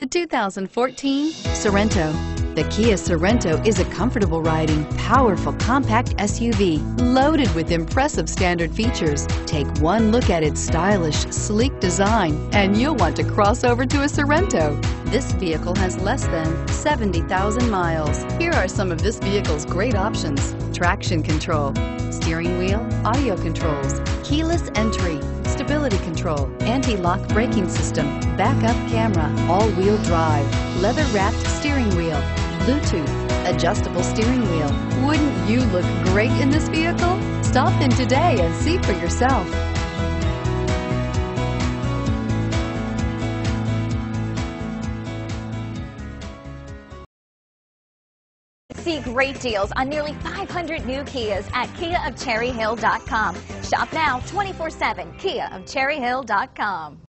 The 2014 Sorento. The Kia Sorento is a comfortable riding, powerful compact SUV loaded with impressive standard features. Take one look at its stylish, sleek design and you'll want to cross over to a Sorento. This vehicle has less than 70,000 miles. Here are some of this vehicle's great options. Traction control, steering wheel, audio controls, keyless entry, stability control, anti-lock braking system, backup camera, all-wheel drive, leather-wrapped steering wheel, Bluetooth, adjustable steering wheel. Wouldn't you look great in this vehicle? Stop in today and see for yourself. See great deals on nearly 500 new Kias at KiaofCherryHill.com. Shop now 24-7, KiaofCherryHill.com.